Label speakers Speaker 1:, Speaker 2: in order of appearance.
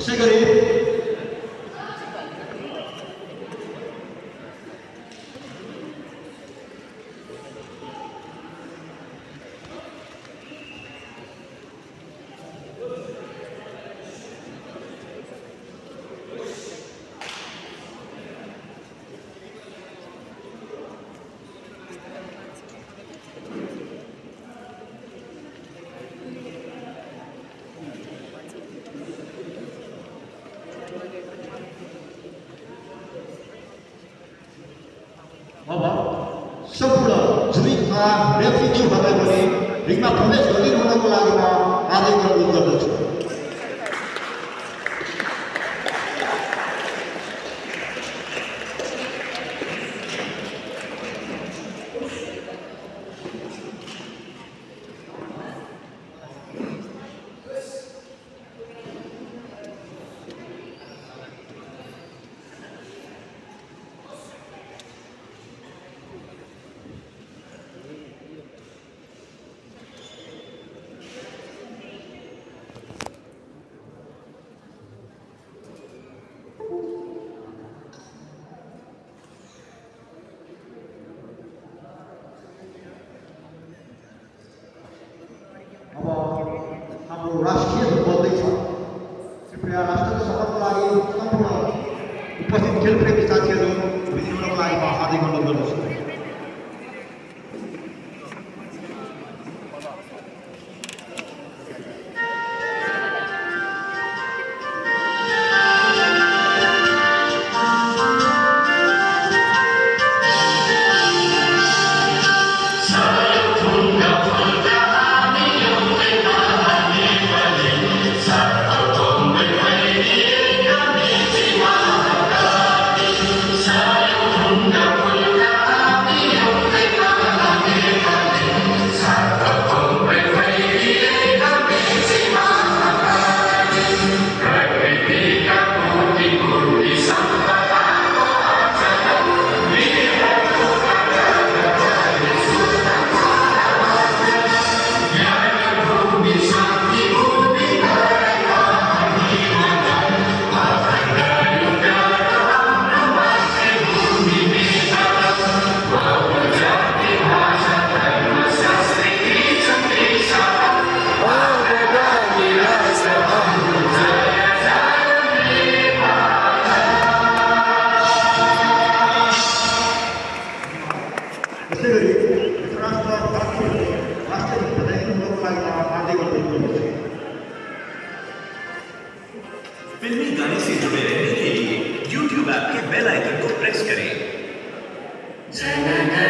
Speaker 1: Sigrid अब सम्पूर्ण झुमिक रेफ्रिज्यू भन्दा पनि रिङमा प्रवेश गरिरहनको लागि म आदि गर्दछु। Janana